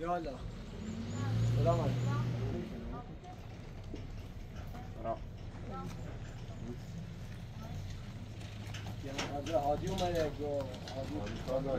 يلا سلام عليكم يعني عادی اومده یا عادی دیده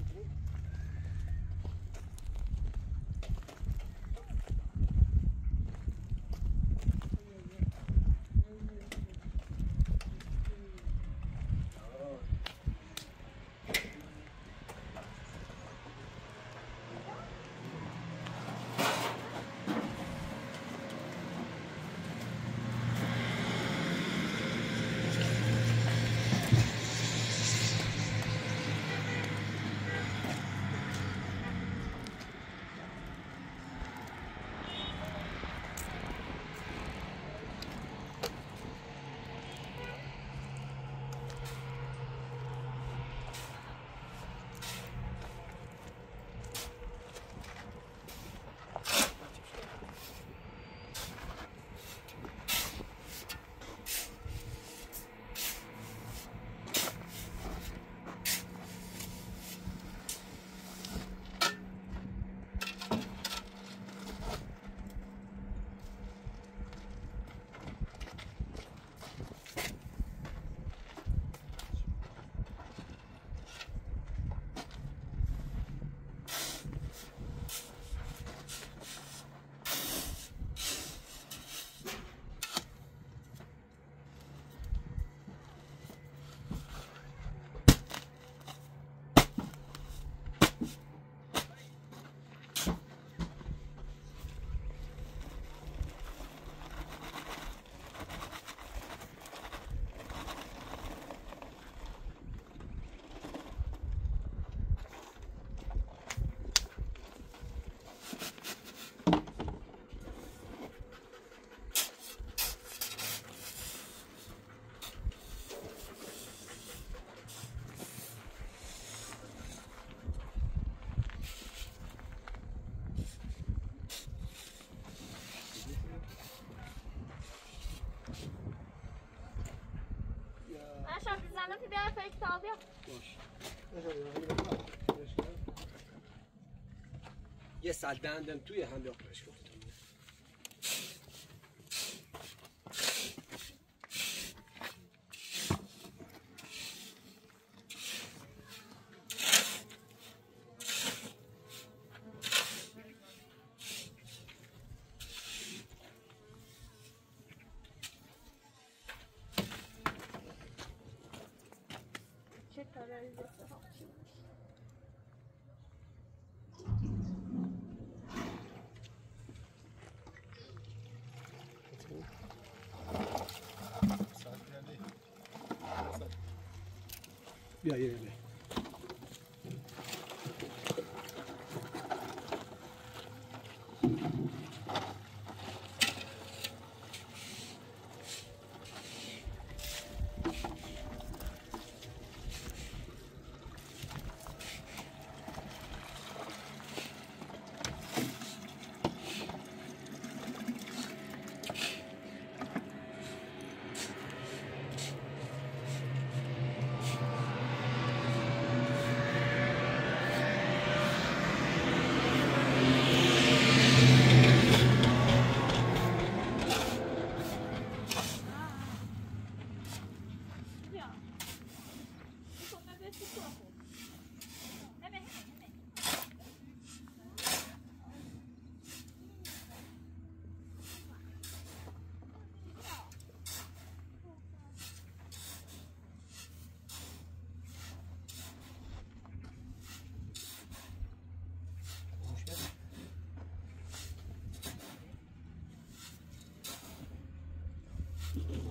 یه سال توی هم 越来越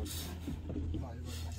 ます。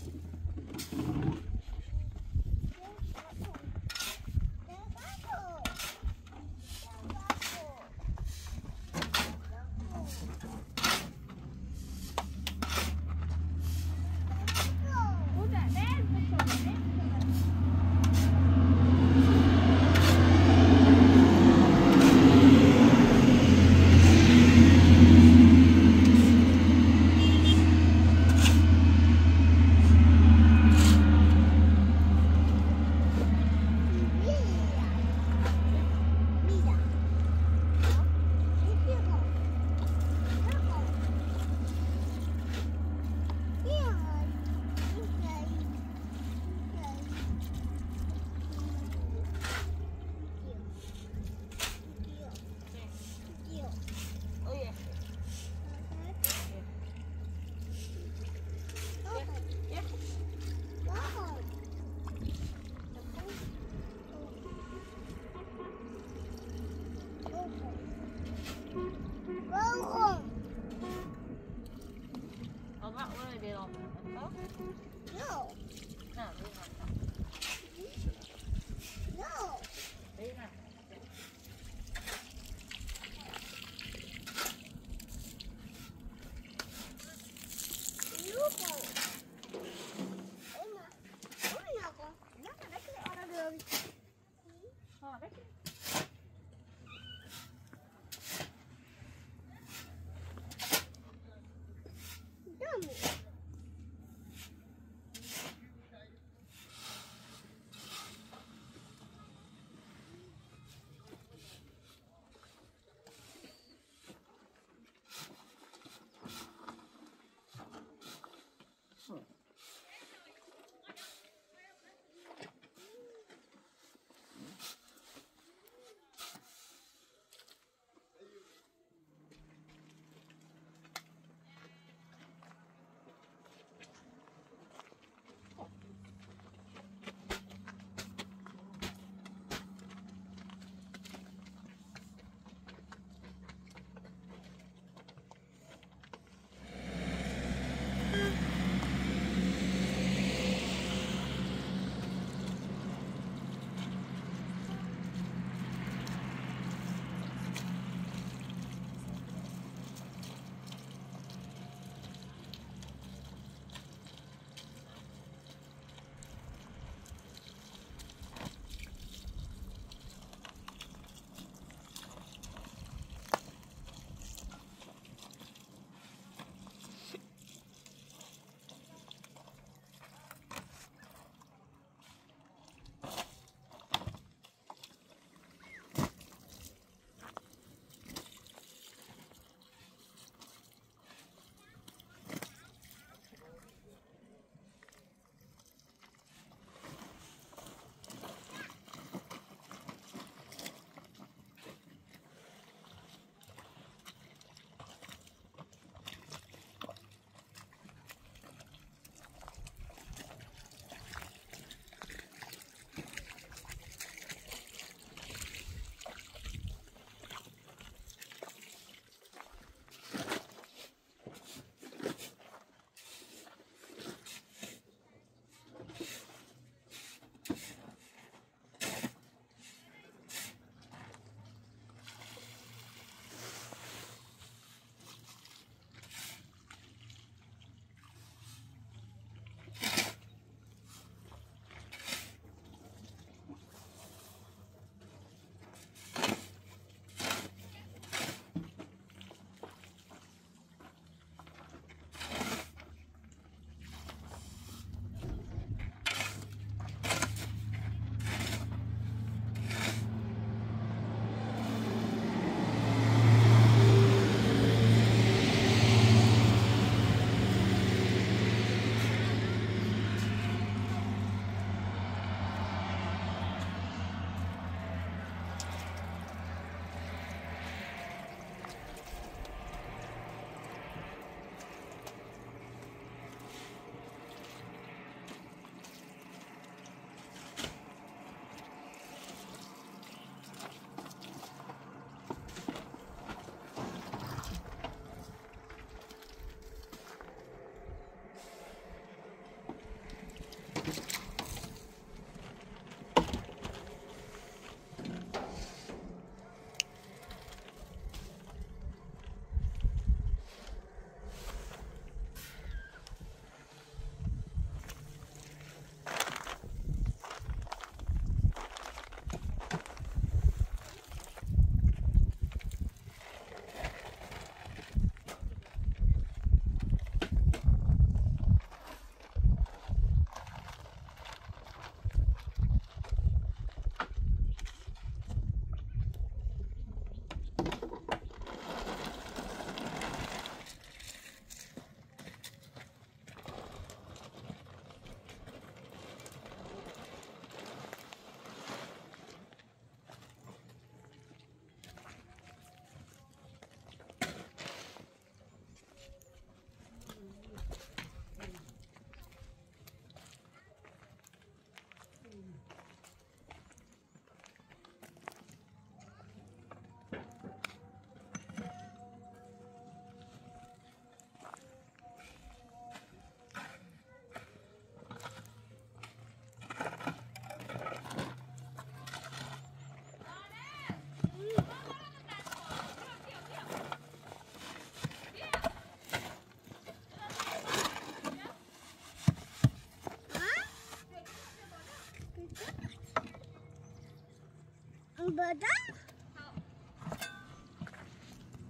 Bada.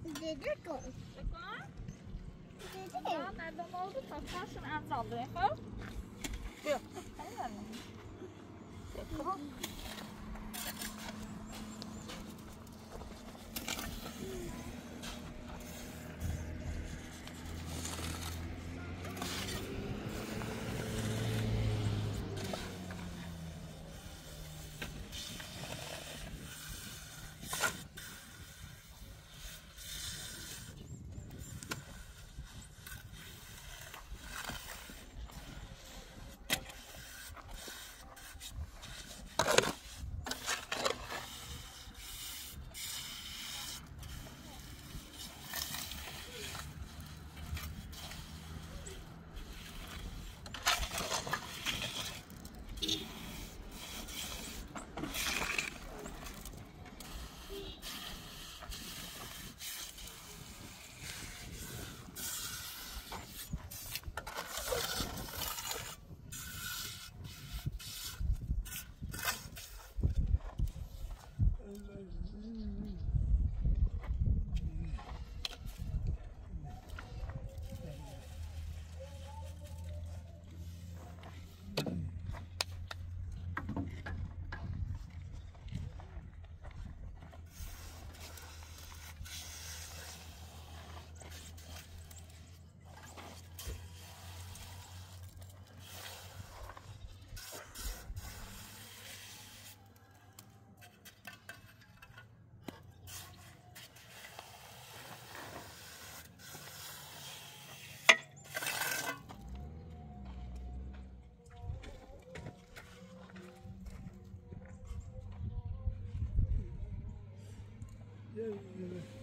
Dede go. Dede. Ja, nej, de måste ta fast en annan. Ja. Ja. Amen. Yeah.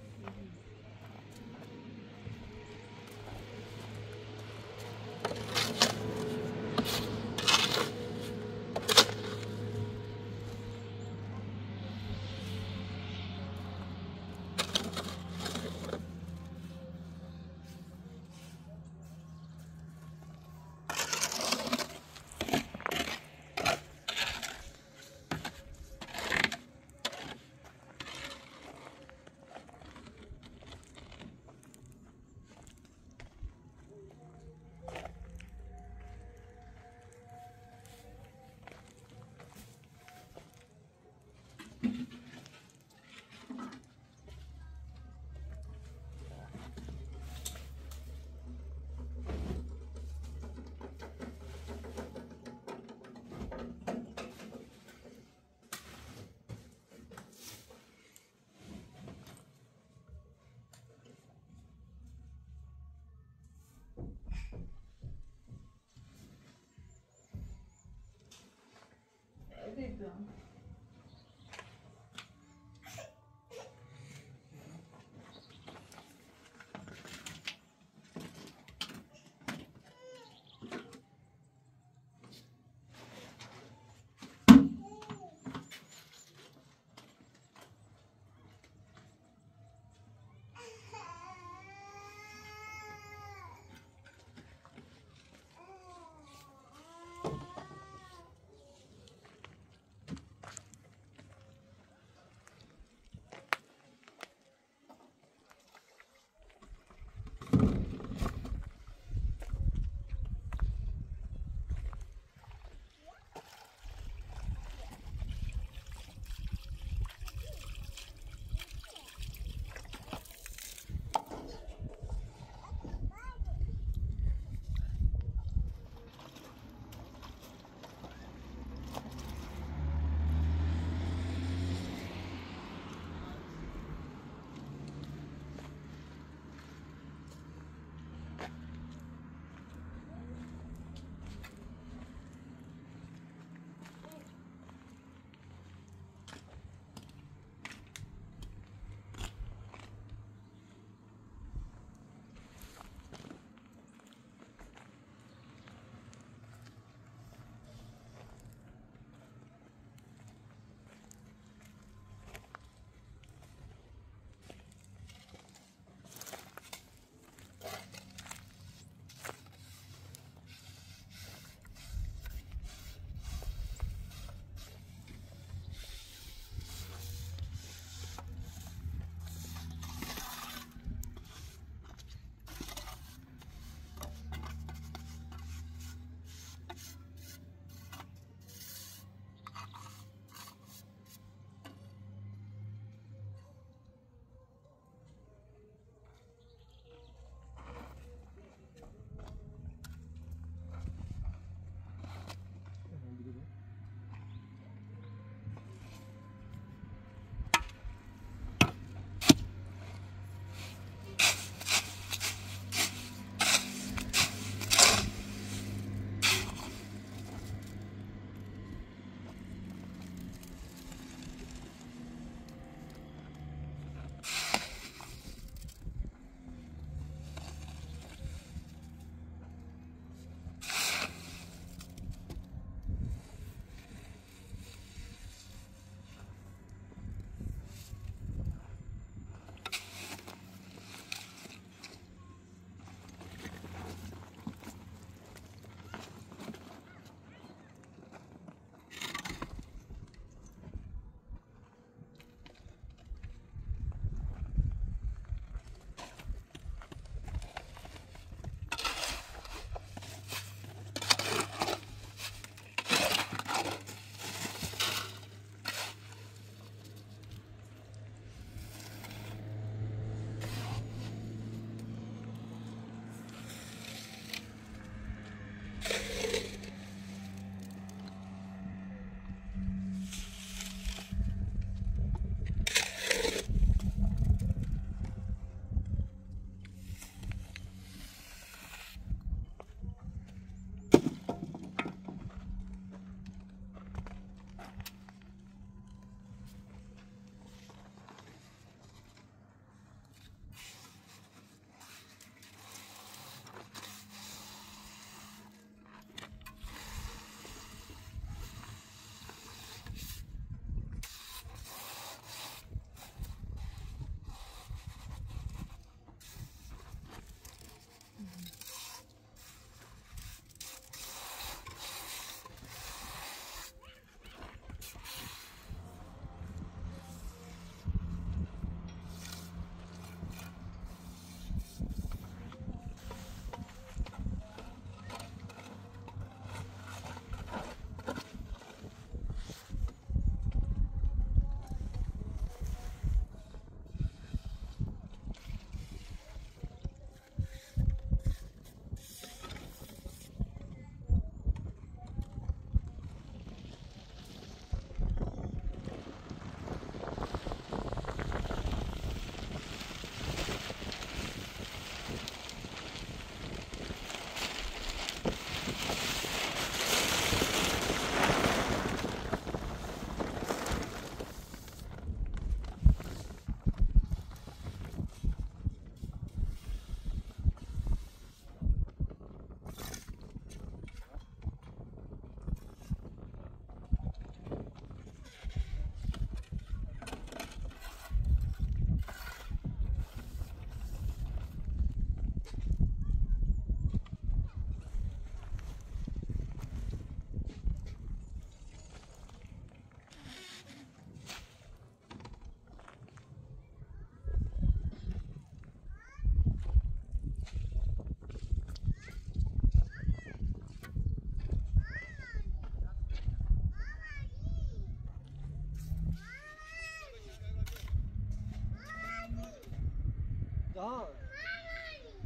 دیدم دان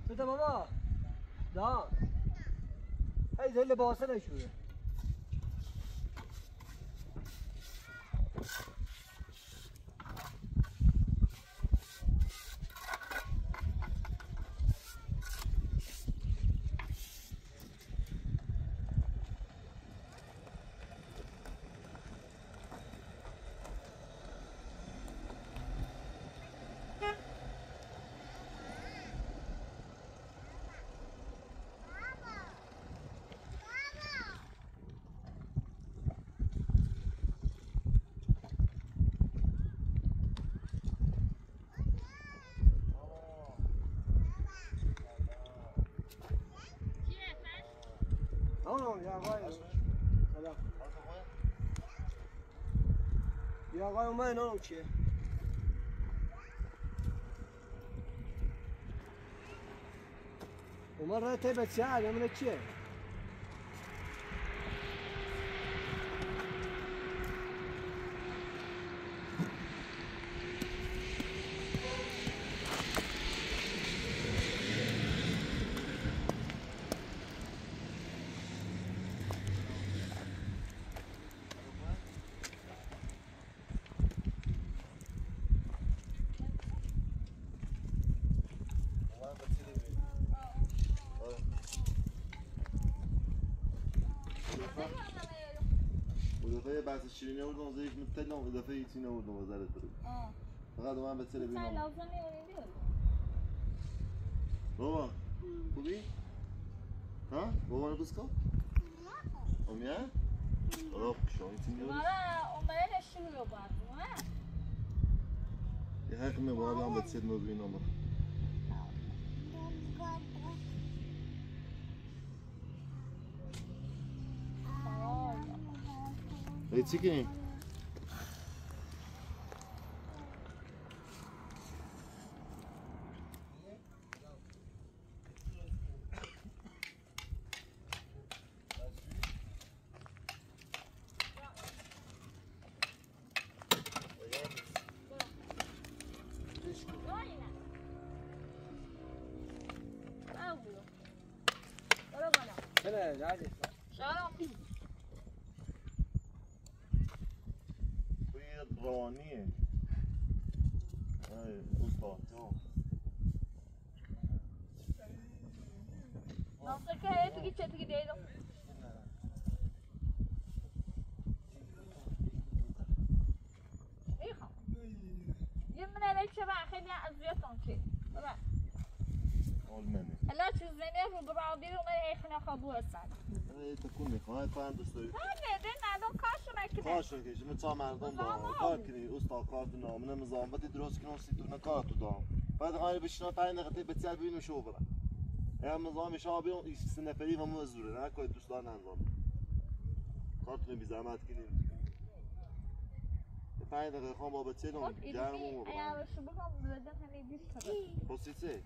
تو تا بابا دان هی زل لباسه نشوره. mają meną cię. ومرة تبت ساعة من الشيخ چیه اضافه بحث شیرینی آوردم از یک متل هم اضافه هیچی نوردم از درت برو فقط من به لازم نیست بابا خوبی؟ ها؟ بابا رو شما این تیم Agora o meu é estilo meu barco, não é? یه حق می بابا هم به تله نو بینم Leite seguinte. Leche بر خیلی اذیتم که ببر اول منی هلا چیزینه رو برای بیرون من ایخنا خبو هستن. تکون می‌خواه کارم دوست داری؟ نه ده ندم کارشو نکنه کاش رو تا مردم با کار کنی. استاد کار تو نامونه مزامتی درست کنی سی تو کار تو دام. بعد غیر بشنا پنج دقیقه بسیار ببینیم شو برم اما نظام شما سه نفری و مو زوره نه کوی دوست دار نظام کارتون بی زحمت کنیم. پنج دقیقه خواهم با بچه خود نم گرم ایدونی و اگر شو بخوام بلدن همه بیش کنم پسیسه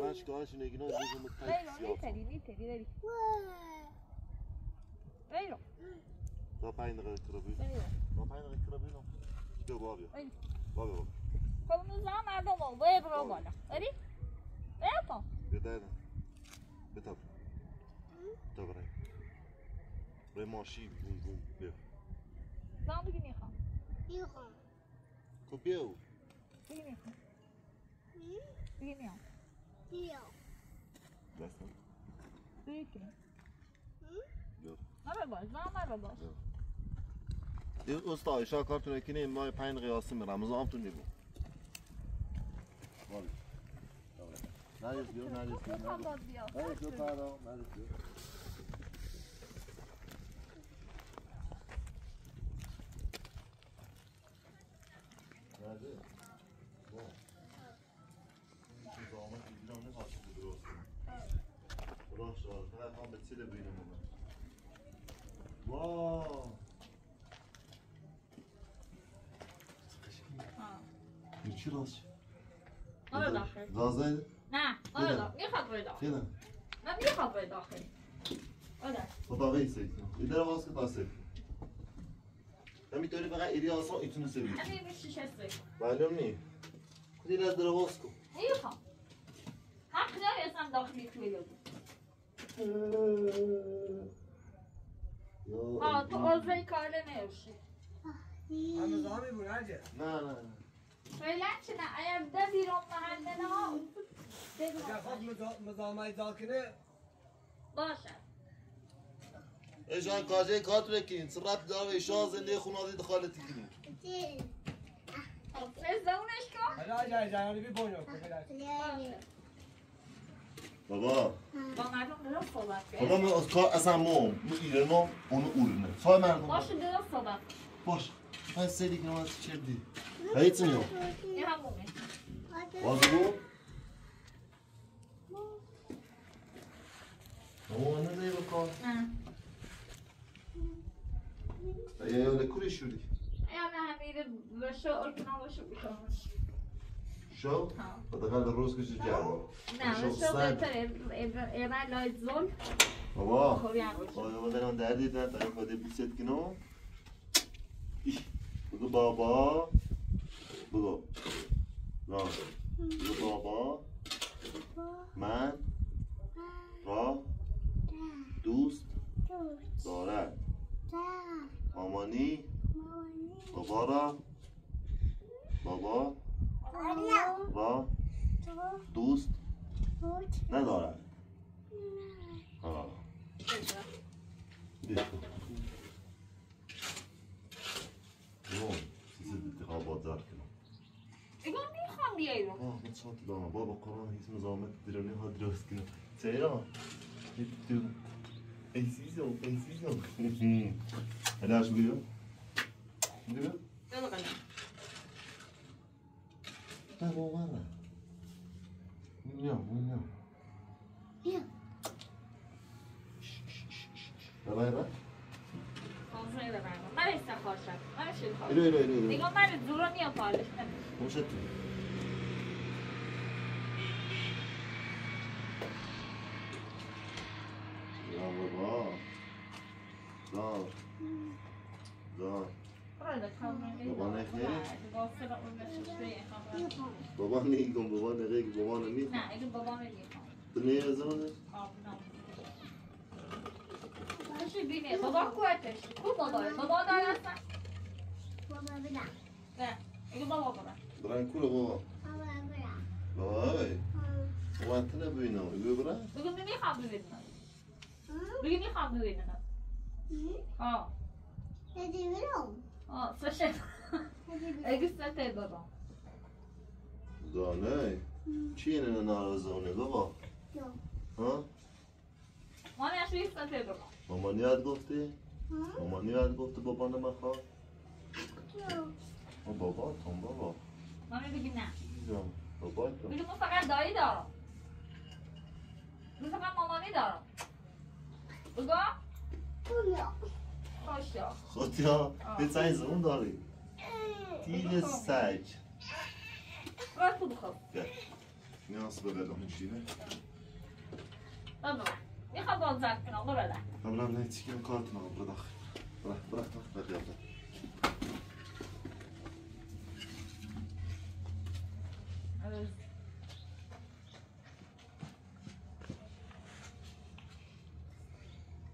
من شکارش نگینا دیگه متقیق لیلو سیاه نیتری نیتری لیلو لیلو تا پنج دقیقه کربی لیلو تا پنج دقیقه کربی نم بیا بابیا ای. بابیا بابیا خب نظام مردم رو باید برو بالا بری؟ بیا بیا دایدم بتاب تا برای برای ماشی بوم بوم بیا زن دیگه می‌خوام خب بیا دیگه می‌خوام دیگه میام دستم دیگه که بیا آره باش زن آره باش دیگه استاد شا کارتون کنی ما دقیقه آسم میرم از آمتون نیبو بابی نریز بیا نریز می‌خوام نریز بیا نریز بیا پردا نریز بیا نریز با این زمان ایران نخواست بود درست کنم راست شد فقط هم به چیل بینم من واو این چی راست شد؟ آره داخل رازه نه آره داخل می‌خواد روی داخل خیلی نه می‌خواد روی داخل آره خدا ویسی ایده رو باز که تاسه همینطوری فقط ایدی آسان ایتونه سوی همین میشه شسته معلوم نی خودی از در باز کن می‌خوام میتویلو ها تو عضوی کار نمیوشی هم نظامی بود هرچه نه نه فعلا چه نه؟ اگر ده بیرون محله نه اگر خود مزامه داکنه باشه. ایشان کاجه کات بکین سرات داره شاه زنده خونادی دخالتی کنی فرزونش کن حالا جای جانبی بونو که باشه بابا با مردم درست صحبت حالا کن من از کار اصلا مو مو ایرانو اونو اورنه خواه مردم باشه درست صحبت باش پس سیدی که نماز چردی هیچ نیو این همونه بازو بو بابا نه شوری یا نه باشه بکنمش شو ها ودخل الروز كش جعبه نه شو. بهتره ایران لایت زول. بابا. خوبی هم باشه آیا بدن دردی نه تا خود بیست کنو. بگو بابا. بگو. را. بگو بابا. من. را. دوست. دارد. مامانی. بابا را بابا را دوست ندارد آه بیا. نه، چیز انتخابات در کنم. ایگون می‌خوام بیایی رو آه، من چند دارم. بابا قرآن هیچ مزاحمت دیرانی ها درست کنم. چرا؟ هیچ تو. عزیزم، عزیزم. هلاش بیا. بیا. یلا قلم نه بابا نه. میام، میام. بیا. بابا بابا. کنسرت برنامه من استخار شد من شد کار ایرو ایرو ایرو ایرو. دیگه من زورا نیا پالش خوشت تو. یا بابا. دار. دار. بابا نخیر؟ بابا نیگم بابا نگه که بابا نمی نه اگه بابا میگه تو نیه از چی بینه بابا کوتش. کو بابا؟ بابا دار هستن بابا بدا نه اگه بابا برن برای کوله بابا. بابا بدا بابا ای بابا انت نبینم. ایگو برای بگو نمی‌خوام ببینم. بگو می‌خوام ببینم. آه. هدی برم آه سشه هدی برم اگه سته بابا زانه چی اینه نارزونه بابا ها ما نشوی سته بابا مامانی یاد گفتی مامانی یاد گفته بابا نمی‌خواد او بابا تون بابا ما میگی نه بابا تو بگو من فقط دایی دارم فقط مامانی دارم بگو خود یا به سایز اون داری. تیل سگ. راست تو بخور نیاز به بدم میشینه بابا می‌خوام باز زد کنم برو قبلا نه کارت نام برو داخل. برو برو برو. برو برو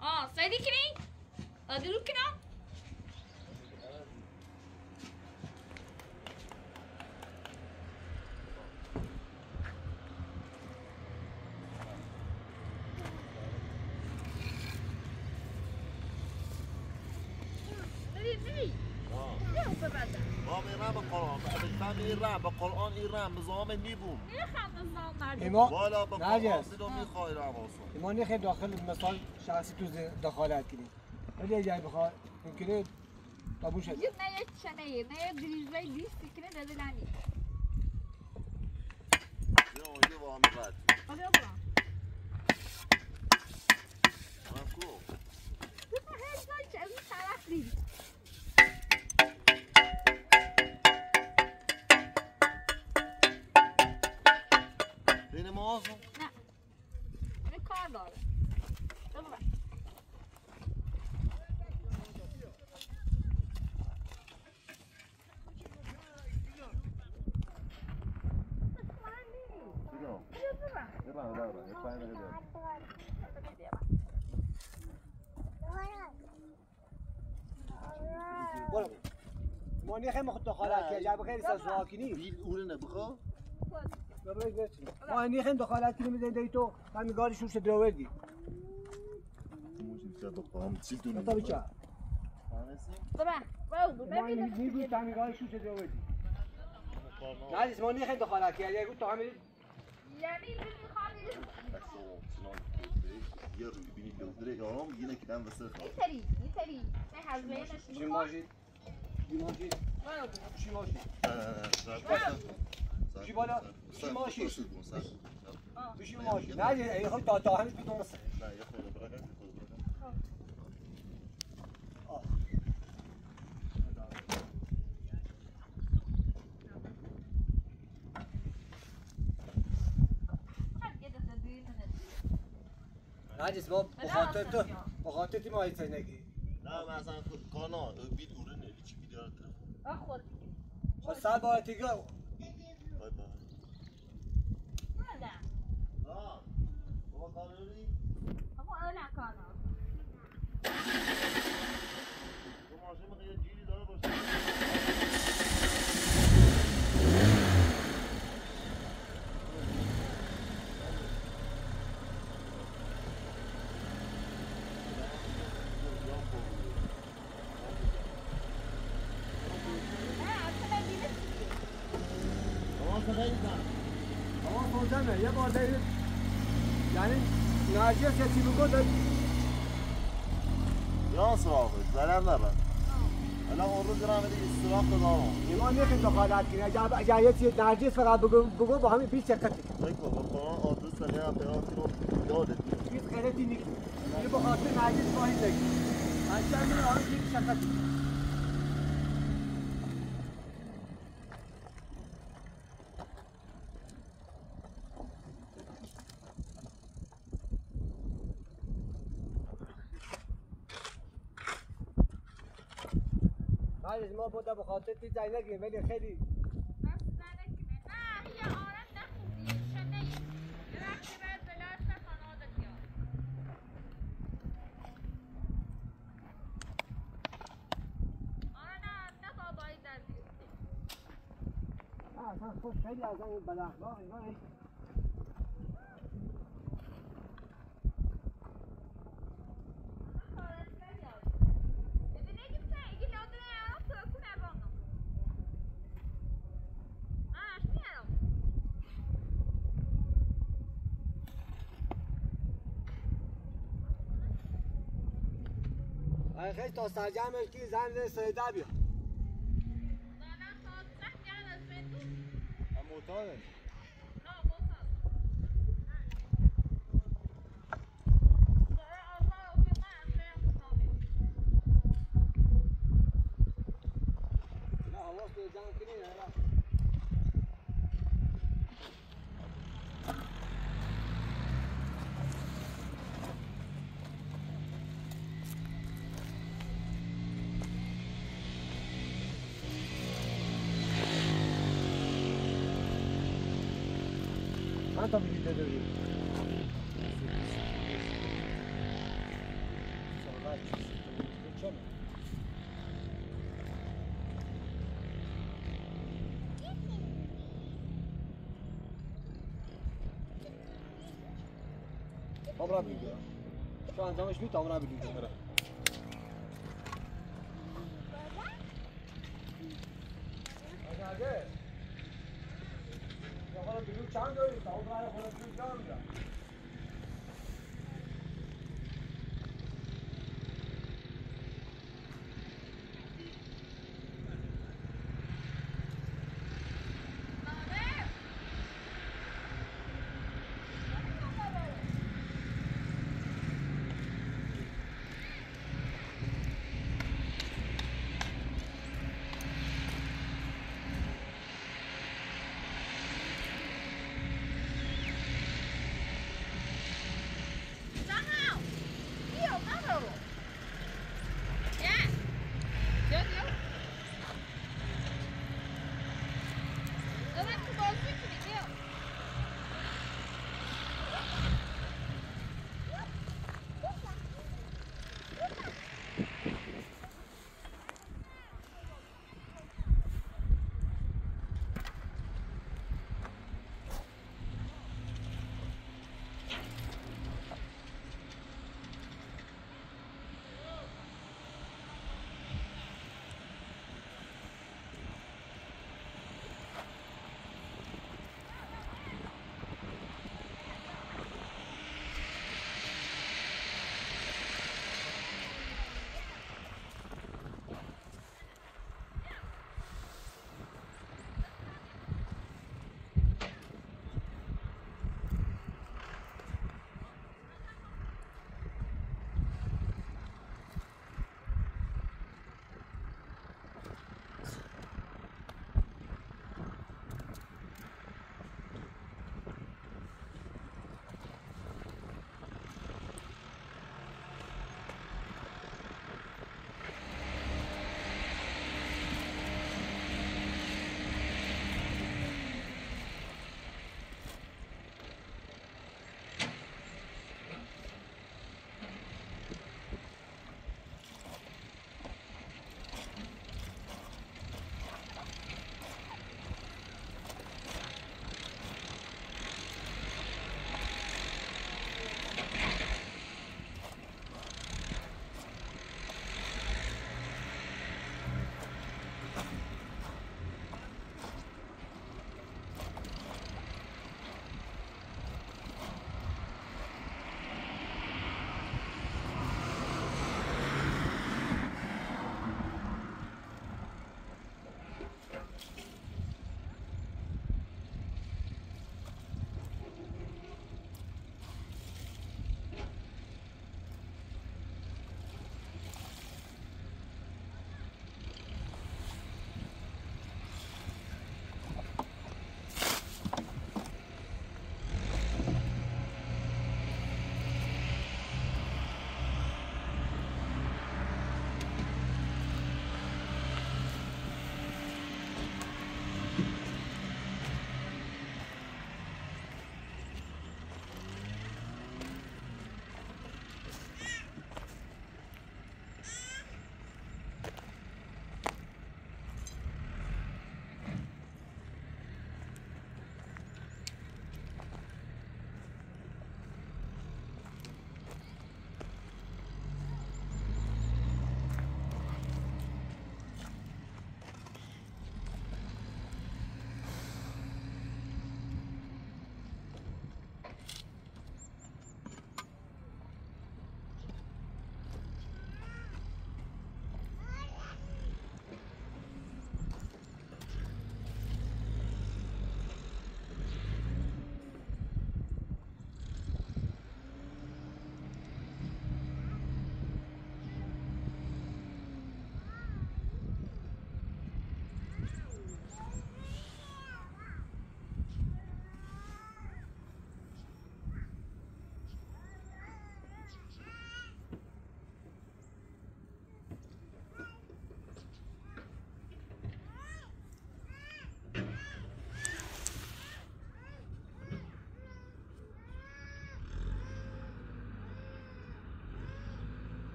آه سعیدی کنی؟ آدی رو کنم؟ ما میرم به قرآن به میرم به قرآن ایران مزام میبوم می‌خوام نظام مردم ایما والا به نجس رم آسان ایما نخیر داخل مثال شخصی تو دخالت کنی. ولی جای بخواد ممکنه قبول شد. نه یه چنه نه یه دریزه دیستی کنه داده لانی یه اونجا با آدی رو برم من کو؟ بسا هر زن چه از این طرف دید novo. Não. Ficou agora. Vamos lá. لا لا لا لا لا لا لا لا لا لا لا لا ما نه خیلی دخالت کنیم دی تو همین گاری شوش هم چیل دونه تا بچه ببر برو ما ببین میگوی همین گاری شوش دروردی نه ما نه خیلی دخالت که اگه تو همین یعنی می‌خوام یه روی بینی یه نکیدن اینطوری اینطوری به حزمه چی ماشین چی برو چی چی چی بالا؟ چی ماشی؟ بشی ماشین نه یه خود تا تا همین تو مصر نه یه خود خود نجس ما بخاطر تو بخاطر تی ماهی نگی نه من اصلا کانا اونه نه چی بیدار تلفن. خود با سال با تیگه بای بای نه آه بابا کانوری اما اون نکنم تو ماشین می‌خوای یه جیلی داره باشه نه اصلا بیره آه خیلی کن اما فوزمه یه بار داریم یعنی نرجس یه چی بگو داری یا سراغه زرم نبر الان اون روز دارم دیگه سراغ دارم ایمان نیخیم دخالت کنی. اگر اگر یه چیز نرجس فقط بگو بگو با همین پیش فکر کن با قرآن آدرس داره هم پیام کنم یادت هیچ غیرتی نیست یه بخاطر نرجس میره آن پیش چکتی نرجس ما بوده بخاطر تی زنگ نگیم ولی خیلی بس ندکنه نه یه آرام نخوندی شده یه وقتی باید بلاش نکن عادت یاد آره نه نه بیستی آه، اصلا خوش خیلی از این بد اینا هیچ آره خیلی تا سرجمش که زن سیده بیا هم معتاده. हमरा भिडियो छ जाउँस् नि त हमरा video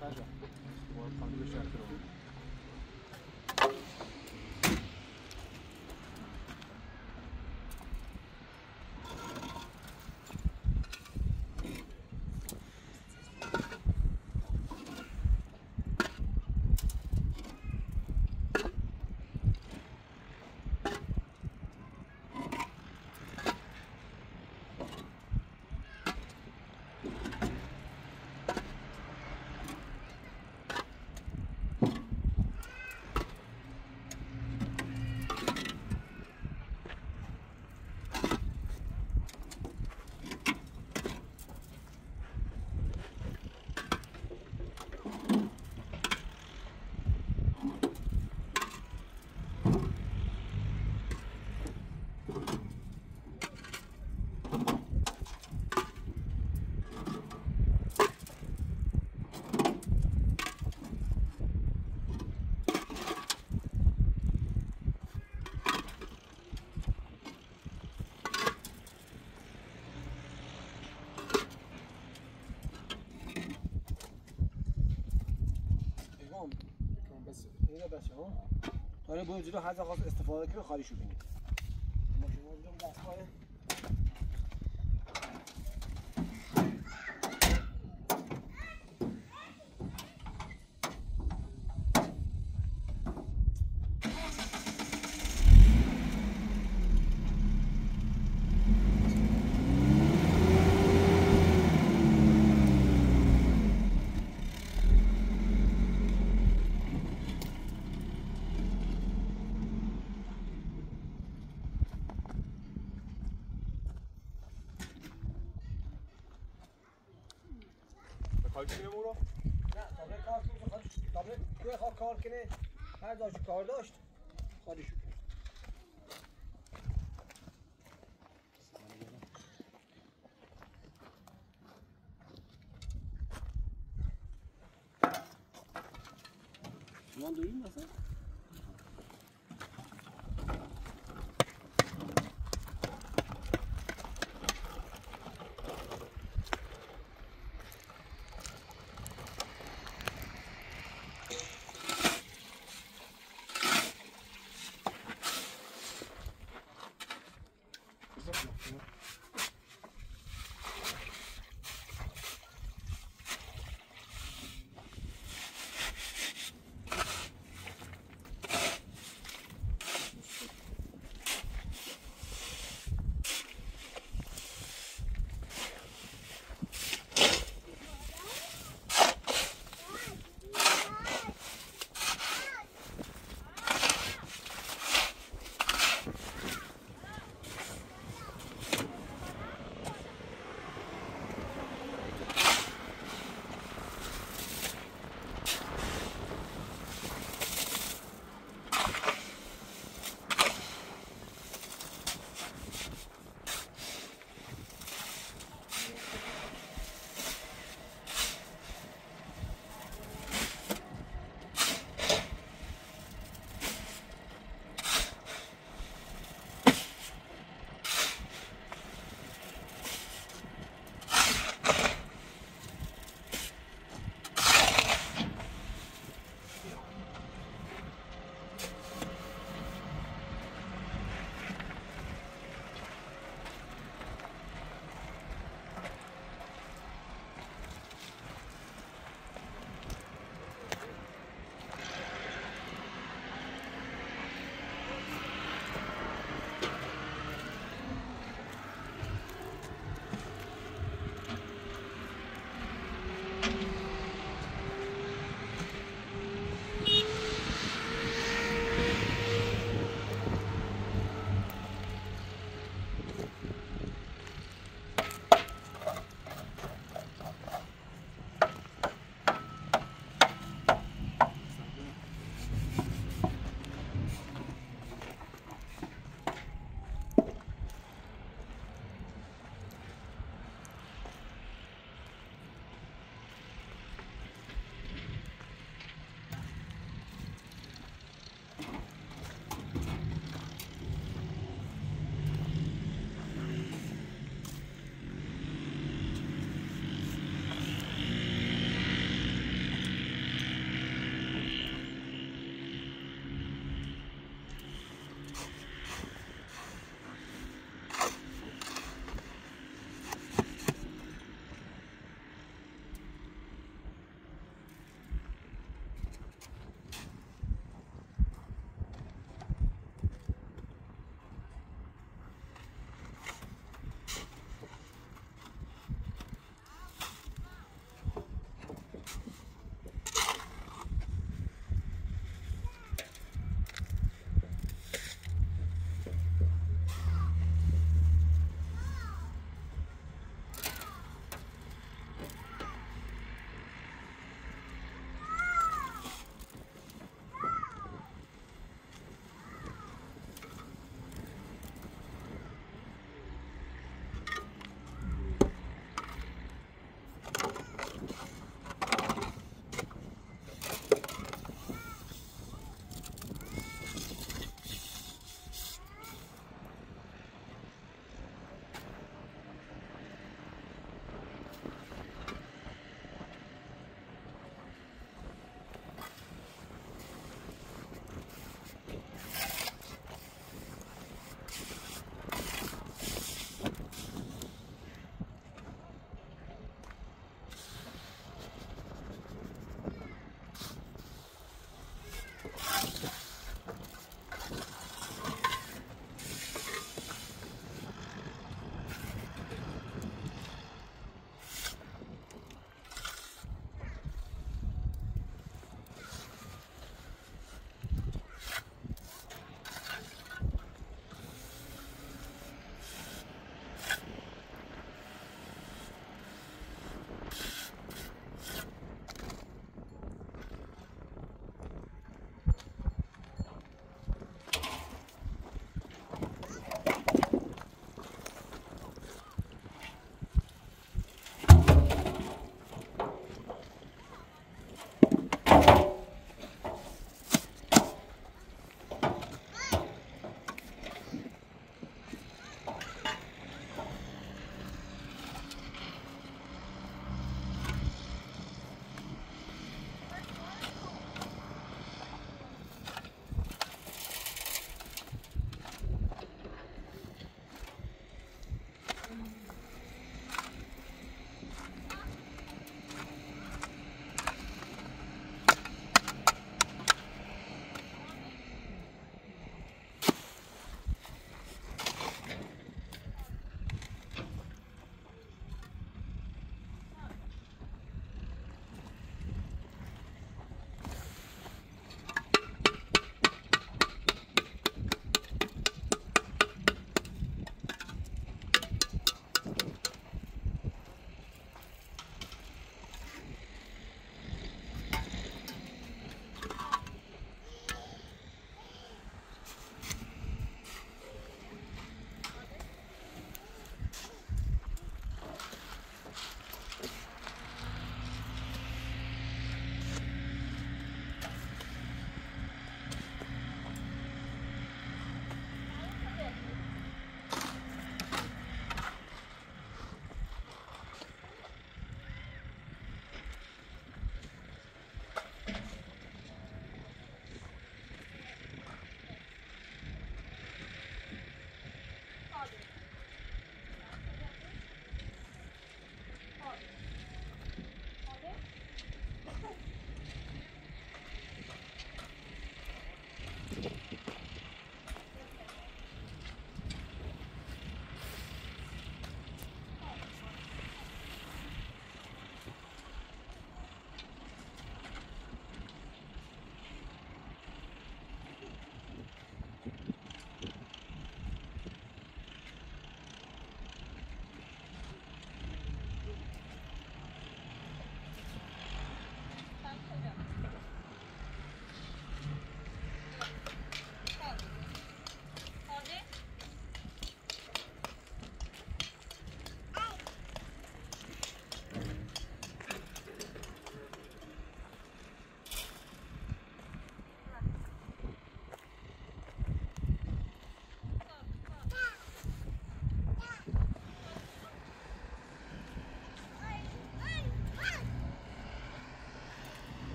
pleasure. اینو بچه ها داره با جلو هر استفاده کنه خالی شو بینید ما شما اونجا دستگاه. نه تابه کار کنه خواه کار کنه. هر داشت کار داشت خالی